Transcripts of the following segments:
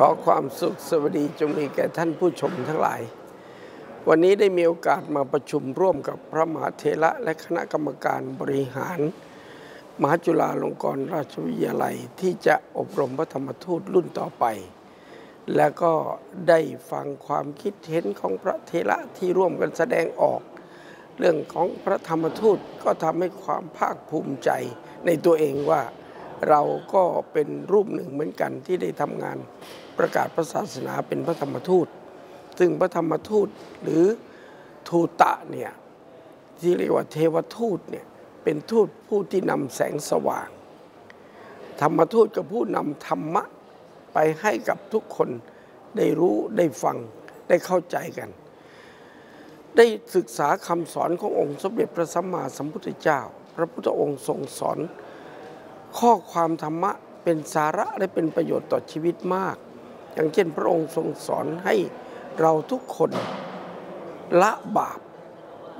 ขอความสุขสวัสดีจงมีแก่ท่านผู้ชมทั้งหลาย วันนี้ได้มีโอกาสมาประชุมร่วมกับพระมหาเถระและคณะกรรมการบริหาร มหาจุฬาลงกรณราชวิทยาลัยที่จะอบรมพระธรรมทูตรุ่นต่อไป และก็ได้ฟังความคิดเห็นของพระเถระที่ร่วมกันแสดงออก เรื่องของพระธรรมทูตก็ทำให้ความภาคภูมิใจในตัวเองว่า เราก็เป็นรูปหนึ่งเหมือนกันที่ได้ทำงานประกาศพระศาสนาเป็นพระธรรมทูต ซึ่งพระธรรมทูตหรือทูตะเนี่ยที่เรียกว่าเทวทูตเนี่ยเป็นทูตผู้ที่นำแสงสว่าง ธรรมทูตกับผู้นำธรรมะไปให้กับทุกคนได้รู้ได้ฟังได้เข้าใจกัน ได้ศึกษาคำสอนขององค์สมเด็จพระสัมมาสัมพุทธเจ้า พระพุทธองค์ทรงสอน ข้อความธรรมะเป็นสาระและเป็นประโยชน์ต่อชีวิตมาก อย่างเช่นพระองค์ทรงสอนให้เราทุกคนละบาป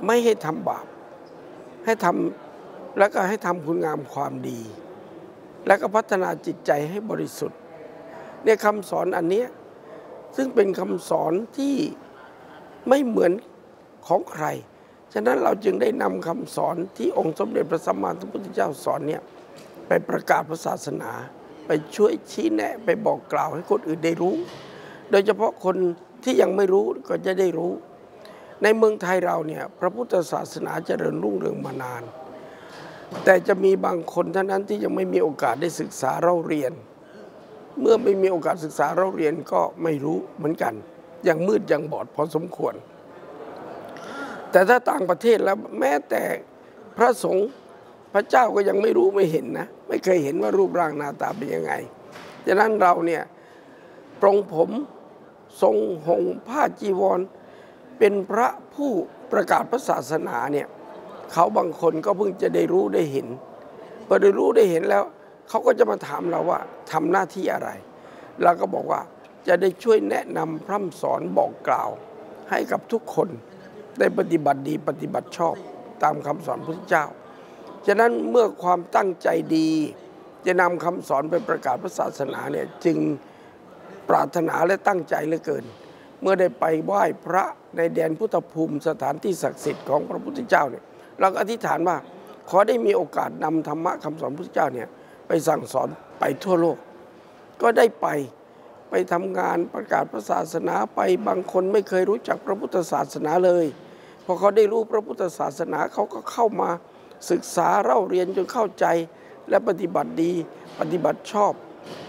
ไม่ให้ทำบาป ให้ทำแล้วก็ให้ทำคุณงามความดี แล้วก็พัฒนาจิตใจให้บริสุทธิ์เนี่ยคำสอนอันนี้ซึ่งเป็นคำสอนที่ไม่เหมือนของใคร ฉะนั้นเราจึงได้นำคำสอนที่องค์สมเด็จพระสัมมาสัมพุทธเจ้าสอนเนี่ย ไปประกาศพระศาสนา ไปช่วยชี้แนะไปบอกกล่าวให้คนอื่นได้รู้ โดยเฉพาะคนที่ยังไม่รู้ก็จะได้รู้ ในเมืองไทยเราเนี่ยพระพุทธศาสนาเจริญรุ่งเรืองมานาน แต่จะมีบางคนเท่านั้นที่ยังไม่มีโอกาสได้ศึกษาเราเรียน เมื่อไม่มีโอกาสศึกษาเราเรียนก็ไม่รู้เหมือนกัน ยังมืดยังบอดพอสมควร แต่ถ้าต่างประเทศแล้วแม้แต่พระสงฆ์ พระเจ้าก็ยังไม่รู้ไม่เห็นนะ ไม่เคยเห็นว่ารูปร่างหน้าตาเป็นยังไงฉะนั้นเราเนี่ยปรงผมทรงหงผ้าจีวร เป็นพระผู้ประกาศพระศาสนาเนี่ยเขาบางคนก็เพิ่งจะได้รู้ได้เห็นพอได้รู้ได้เห็นแล้ว เขาก็จะมาถามเราว่าทำหน้าที่อะไรเราก็บอกว่าจะได้ช่วยแนะนำพร่ำสอนบอกกล่าว ให้กับทุกคนได้ปฏิบัติดีปฏิบัติชอบตามคำสอนพระเจ้า ฉะนั้นเมื่อความตั้งใจดี จะนำคำสอนไปประกาศพระศาสนาเนี่ยจึงปรารถนาและตั้งใจเหลือเกิน เมื่อได้ไปไหว้พระในแดนพุทธภูมิสถานที่ศักดิ์สิทธิ์ของพระพุทธเจ้าเนี่ยเราก็อธิษฐานว่า ขอได้มีโอกาสนำธรรมะคำสอนพระพุทธเจ้าเนี่ยไปสั่งสอนไปทั่วโลก ก็ได้ไปไปทำงานประกาศพระศาสนาไปบางคนไม่เคยรู้จักพระพุทธศาสนาเลยพอเขาได้รู้พระพุทธศาสนาเขาก็เข้ามา ศึกษาเล่าเรียนจนเข้าใจและปฏิบัติดีปฏิบัติชอบ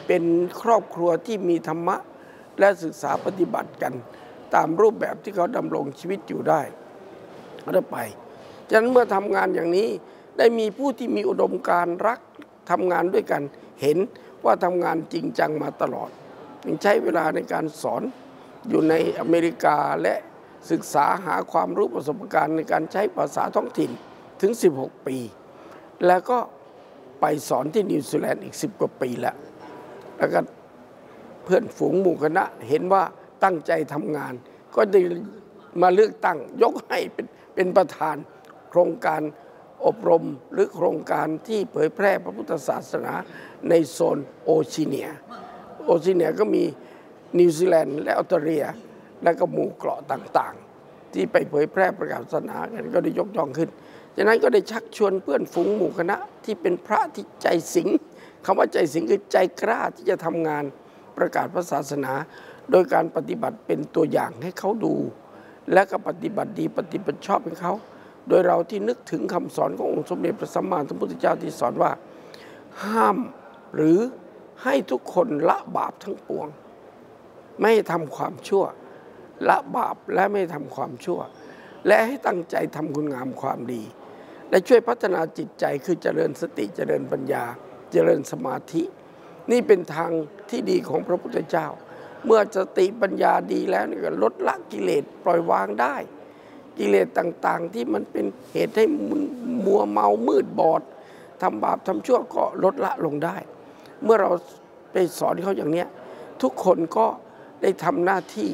เป็นครอบครัวที่มีธรรมะ และศึกษาปฏิบัติกัน ตามรูปแบบที่เขาดำรงชีวิตอยู่ได้ก็ไปฉะนั้นเมื่อทำงานอย่างนี้ได้มีผู้ที่มีอุดมการรักทำงานด้วยกัน เห็นว่าทำงานจริงจังมาตลอดยังใช้เวลาในการสอนอยู่ในอเมริกาและศึกษาหาความรู้ประสบการณ์ในการใช้ภาษาท้องถิ่น ถึง 16 ปี แล้วก็ไปสอนที่นิวซีแลนด์อีก 10 กว่าปีแล้ว แล้วก็เพื่อนฝูงหมู่คณะเห็นว่าตั้งใจทำงาน ก็ได้มาเลือกตั้งยกให้เป็นเป็นประธานโครงการอบรมหรือโครงการที่เผยแพร่พระพุทธศาสนาในโซนโอชิเนีย โอชิเนียก็มีนิวซีแลนด์และออสเตรเลีย และก็หมู่เกาะต่างๆ ที่ไปเผยแพร่ประกาศศาสนากันก็ได้ยกย่องขึ้น จากนั้นก็ได้ชักชวนเพื่อนฝูงหมู่คณะที่เป็นพระที่ใจสิงคำว่าใจสิงคือใจกล้าที่จะทำงานประกาศพระศาสนา โดยการปฏิบัติเป็นตัวอย่างให้เขาดู และก็ปฏิบัติดีปฏิบัติชอบให้เขาโดยเราที่นึกถึงคำสอนขององค์สมเด็จพระสัมมาสัมพุทธเจ้าที่สอนว่า ห้ามหรือให้ทุกคนละบาปทั้งปวง ไม่ทำความชั่ว ละบาปและไม่ทำความชั่ว และให้ตั้งใจทำคุณงามความดี และช่วยพัฒนาจิตใจคือเจริญสติเจริญปัญญา เจริญสมาธิ นี่เป็นทางที่ดีของพระพุทธเจ้า เมื่อสติปัญญาดีแล้วนี่ก็ลดละกิเลสปล่อยวางได้ กิเลสต่างๆ ที่มันเป็นเหตุให้มัวเมามืดบอดทำบาปทำชั่วก็ลดละลงได้ เมื่อเราไปสอนเขาอย่างนี้ทุกคนก็ได้ทำหน้าที่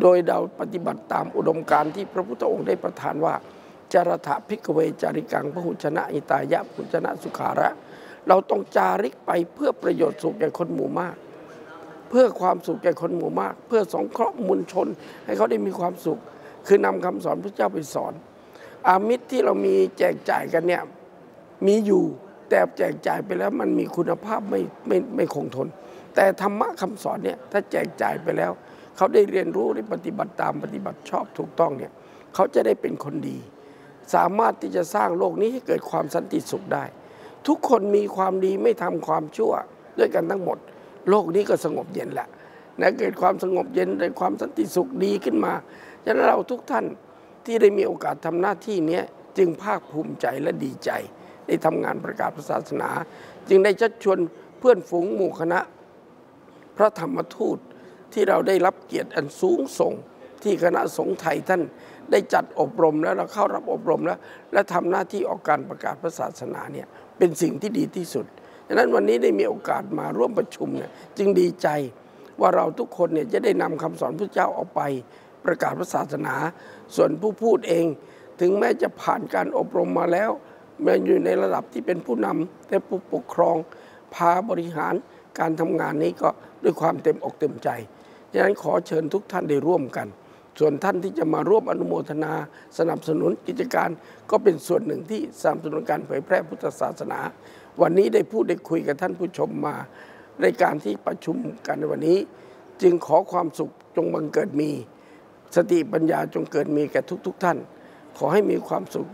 โดยเราปฏิบัติตามอุดมการณ์ที่พระพุทธองค์ได้ประทานว่า จารถะพิกเวจาริกังพหุชนะอิตายะพุชนะสุขาระ เราต้องจาริกไปเพื่อประโยชน์สุขแก่คนหมู่มาก เพื่อความสุขแก่คนหมู่มาก เพื่อสงเคราะห์มวลชน ให้เขาได้มีความสุข คือนำคำสอนพระเจ้าไปสอน อามิตรที่เรามีแจกจ่ายกันเนี่ยมีอยู่แต่แจกจ่ายไปแล้วมันมีคุณภาพไม่ไม่ไม่คงทน แต่ธรรมะคำสอนเนี่ยถ้าแจกจ่ายไปแล้ว เขาได้เรียนรู้ได้ปฏิบัติตามปฏิบัติชอบถูกต้องเนี่ยเขาจะได้เป็นคนดี สามารถที่จะสร้างโลกนี้ให้เกิดความสันติสุขได้ ทุกคนมีความดีไม่ทำความชั่วด้วยกันทั้งหมด โลกนี้ก็สงบเย็นแหละนะเกิดความสงบเย็นเกิดความสันติสุขดีขึ้นมาฉะนั้นเราทุกท่านที่ได้มีโอกาสทำหน้าที่นี้จึงภาคภูมิใจและดีใจ ได้ทำงานประกาศศาสนา จึงได้ชักชวนเพื่อนฝูงหมู่คณะ พระธรรมทูตที่เราได้รับเกียรติอันสูงส่ง ที่คณะสงฆ์ไทยท่านได้จัดอบรมแล้วเราเข้ารับอบรมแล้ว และทำหน้าที่ออกการประกาศพระศาสนาเนี่ยเป็นสิ่งที่ดีที่สุดดังนั้นวันนี้ได้มีโอกาสมาร่วมประชุมเนี่ยจึงดีใจว่าเราทุกคนเนี่ยจะได้นำคำสอนพระเจ้าออกไปประกาศพระศาสนา ส่วนผู้พูดเอง ถึงแม้จะผ่านการอบรมมาแล้วแม้อยู่ในระดับที่เป็นผู้นำและผู้ปกครอง พาบริหารการทำงานนี้ก็ด้วยความเต็มอกเต็มใจดังนั้นขอเชิญทุกท่านได้ร่วมกัน ส่วนท่านที่จะมาร่วมอนุโมทนาสนับสนุนกิจการ ก็เป็นส่วนหนึ่งที่สนับสนุนการเผยแพร่พุทธศาสนา วันนี้ได้พูดได้คุยกับท่านผู้ชมมาในการที่ประชุมกันในวันนี้ จึงขอความสุขจงบังเกิดมี สติปัญญาจงเกิดมีแก่ทุกๆท่าน ขอให้มีความสุข